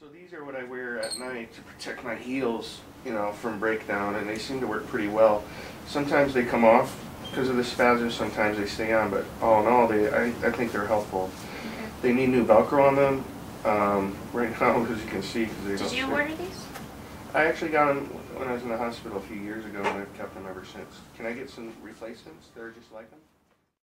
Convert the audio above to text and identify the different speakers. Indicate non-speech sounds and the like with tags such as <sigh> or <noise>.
Speaker 1: So these are what I wear at night to protect my heels, you know, from breakdown, and they seem to work pretty well. Sometimes they come off because of the spasms, sometimes they stay on, but all in all, they, I, I think they're helpful. They need new Velcro on them, um, <laughs> right now, as you can see, because they don't.
Speaker 2: Did you wear these?
Speaker 1: I actually got them when I was in the hospital a few years ago, and I've kept them ever since. Can I get some replacements that are just like them?